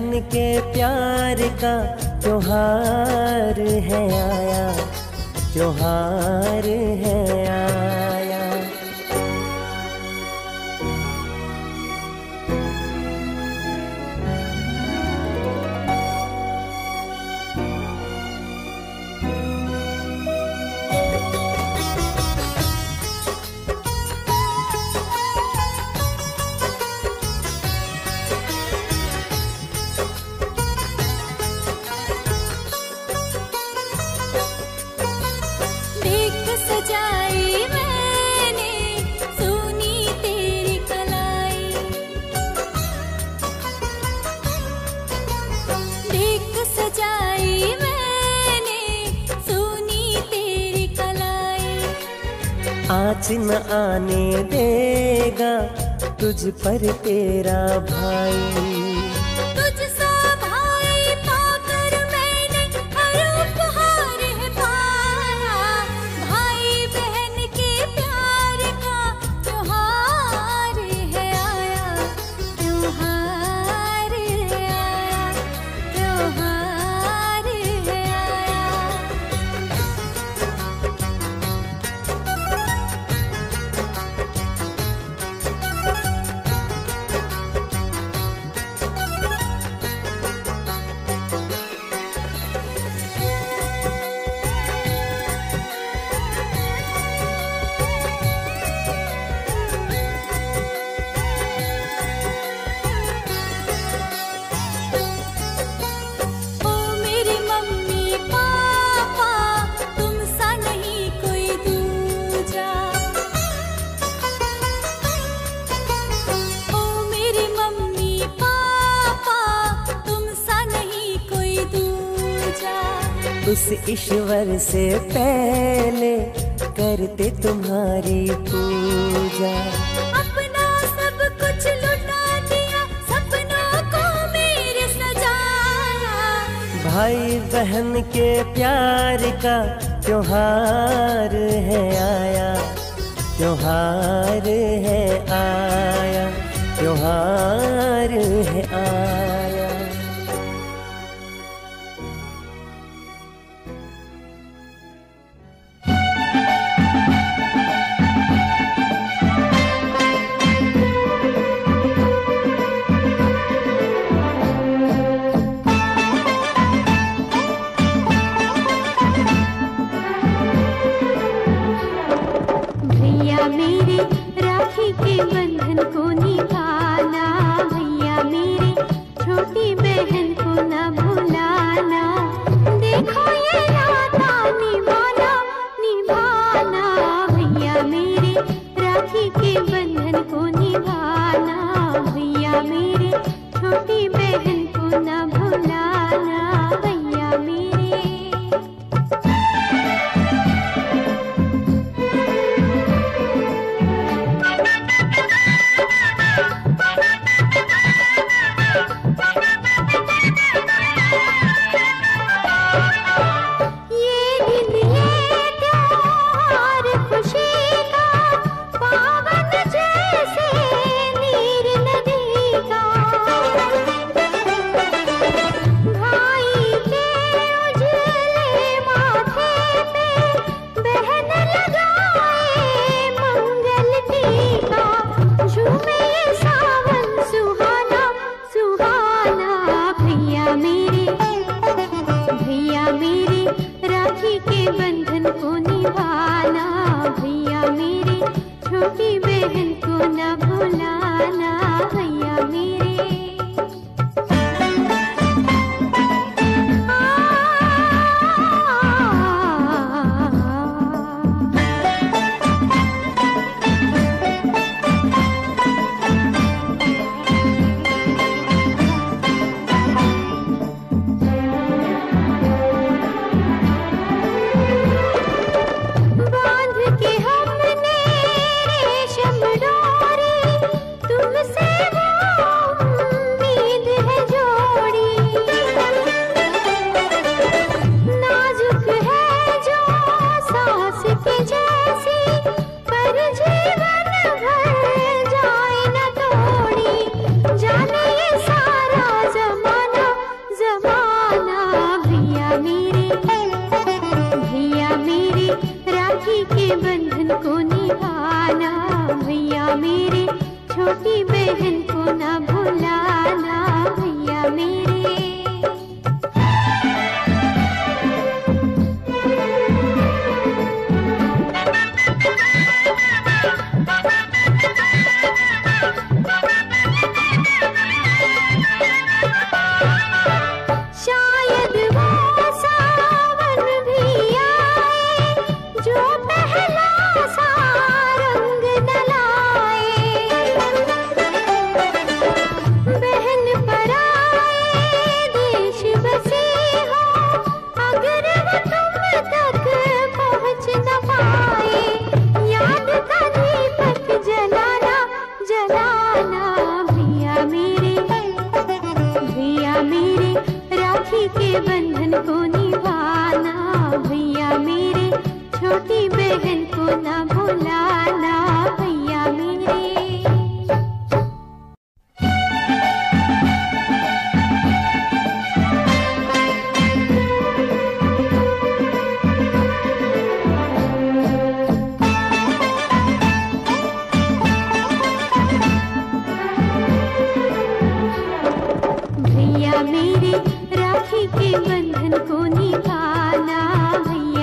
दुल्हन के प्यार का त्योहार है आया। त्योहार है। आँच न आने देगा तुझ पर तेरा भाई। इस ईश्वर से पहले करते तुम्हारी पूजा। अपना सब कुछ लुटा दिया सपनों को मेरे सजाया भाई बहन के प्यार का त्योहार है आया त्योहार है आया त्योहार है आया। ना ना 三十一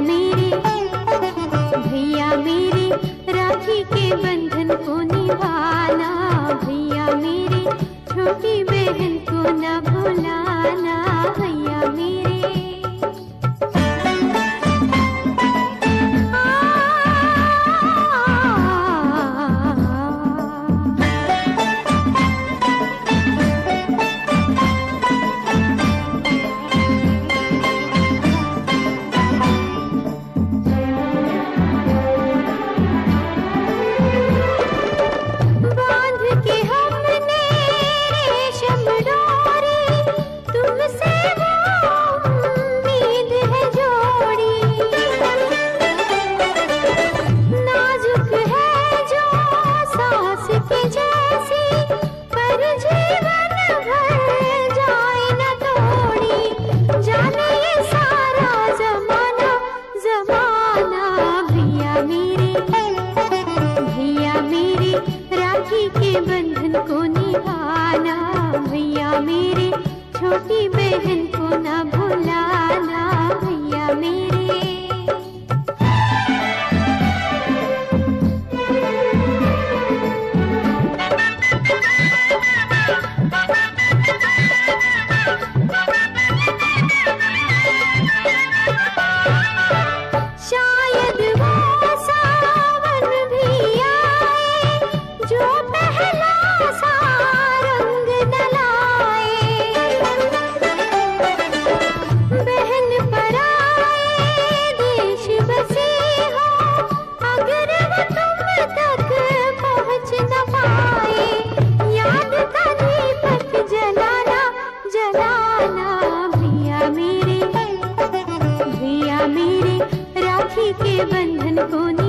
me. बंधन को निभाना भैया मेरे छोटी बहन को ना भुला को